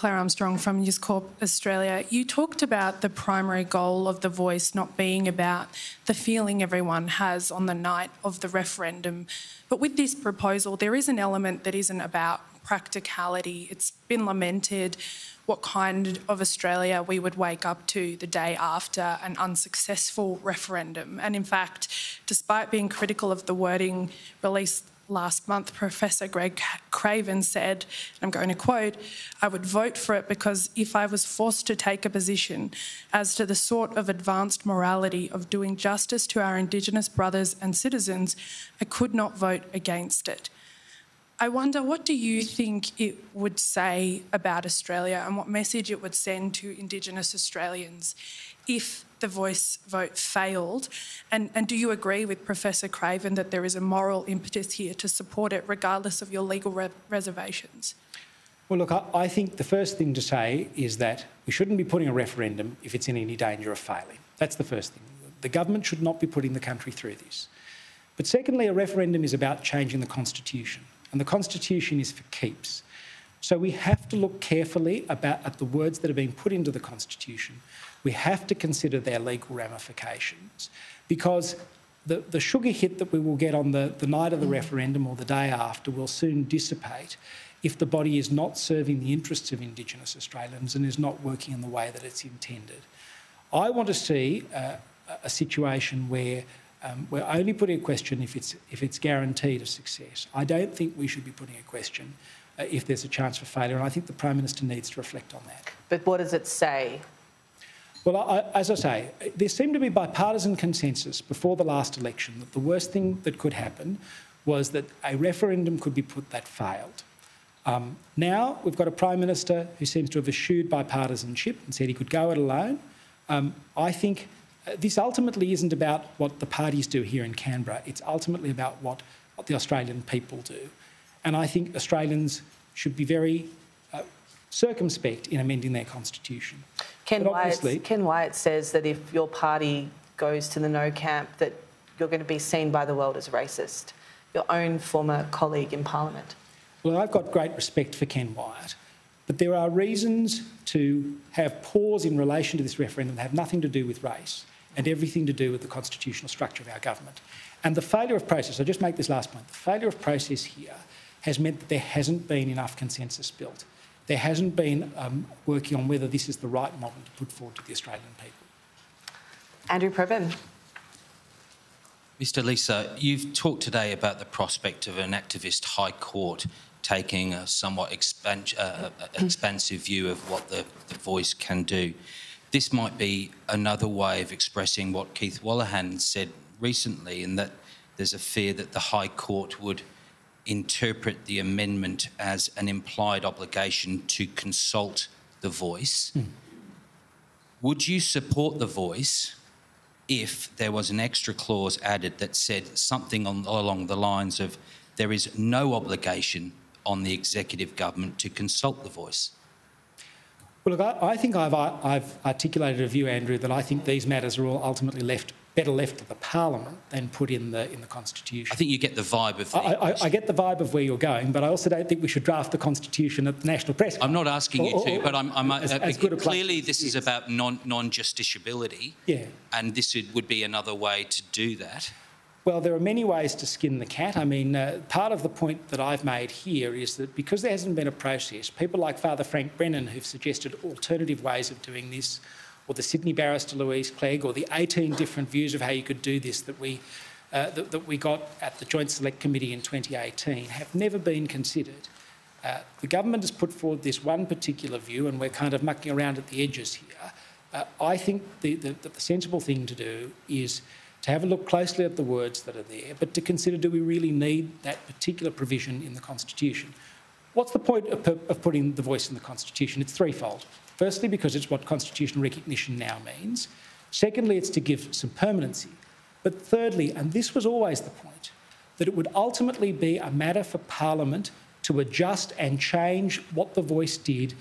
Clare Armstrong from News Corp Australia. You talked about the primary goal of the voice not being about the feeling everyone has on the night of the referendum. But with this proposal, there is an element that isn't about practicality. It's been lamented what kind of Australia we would wake up to the day after an unsuccessful referendum. And in fact, despite being critical of the wording released last month, Professor Greg Craven said, I'm going to quote, I would vote for it because if I was forced to take a position as to the sort of advanced morality of doing justice to our Indigenous brothers and citizens, I could not vote against it. I wonder what do you think it would say about Australia and what message it would send to Indigenous Australians if the voice vote failed? And, and do you agree with Professor Craven that there is a moral impetus here to support it regardless of your legal re reservations? Well, look, I, I think the first thing to say is that we shouldn't be putting a referendum if it's in any danger of failing. That's the first thing. The government should not be putting the country through this. But secondly, a referendum is about changing the constitution and the Constitution is for keeps. So we have to look carefully about at the words that are being put into the Constitution. We have to consider their legal ramifications because the, the sugar hit that we will get on the, the night of the referendum or the day after will soon dissipate if the body is not serving the interests of Indigenous Australians and is not working in the way that it's intended. I want to see uh, a situation where um, we're only putting a question if it's, if it's guaranteed a success. I don't think we should be putting a question uh, if there's a chance for failure, and I think the Prime Minister needs to reflect on that. But what does it say? Well, I, as I say, there seemed to be bipartisan consensus before the last election that the worst thing that could happen was that a referendum could be put that failed. Um, now we've got a Prime Minister who seems to have eschewed bipartisanship and said he could go it alone. Um, I think this ultimately isn't about what the parties do here in Canberra. It's ultimately about what, what the Australian people do. And I think Australians should be very uh, circumspect in amending their constitution. Ken Wyatt, Ken Wyatt says that if your party goes to the no camp, that you're going to be seen by the world as racist. Your own former colleague in Parliament. Well, I've got great respect for Ken Wyatt, but there are reasons to have pause in relation to this referendum that have nothing to do with race and everything to do with the constitutional structure of our government. And the failure of process, I'll just make this last point, the failure of process here has meant that there hasn't been enough consensus built. There hasn't been um, working on whether this is the right model to put forward to the Australian people. Andrew Probyn. Mr Leeser, you've talked today about the prospect of an activist high court taking a somewhat expan uh, expansive view of what the, the voice can do this might be another way of expressing what Keith Wallahan said recently, in that there's a fear that the High Court would interpret the amendment as an implied obligation to consult the voice. Mm. Would you support the voice if there was an extra clause added that said something on, along the lines of there is no obligation on the executive government to consult the voice? Well, look, I, I think I've, I've, articulated a view, Andrew, that I think these matters are all ultimately left better left to the Parliament than put in the in the Constitution. I think you get the vibe of. The I, I, I, get the vibe of where you're going, but I also don't think we should draft the Constitution at the National Press. I'm not asking you to, but I'm. I'm as, uh, as clearly, this is about non non justiciability. Yeah. And this would be another way to do that. Well, there are many ways to skin the cat. I mean, uh, part of the point that I've made here is that because there hasn't been a process, people like Father Frank Brennan, who've suggested alternative ways of doing this, or the Sydney barrister Louise Clegg, or the 18 different views of how you could do this that we, uh, that, that, we got at the Joint Select Committee in 2018, have never been considered. Uh, the government has put forward this one particular view, and we're kind of mucking around at the edges here. Uh, I think the, the, the sensible thing to do is to have a look closely at the words that are there, but to consider do we really need that particular provision in the Constitution? What's the point of, of putting the voice in the Constitution? It's threefold. Firstly, because it's what constitutional recognition now means. Secondly, it's to give some permanency. But thirdly, and this was always the point, that it would ultimately be a matter for Parliament to adjust and change what the voice did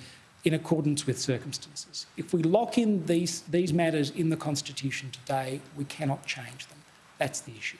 in accordance with circumstances. If we lock in these, these matters in the Constitution today, we cannot change them. That's the issue.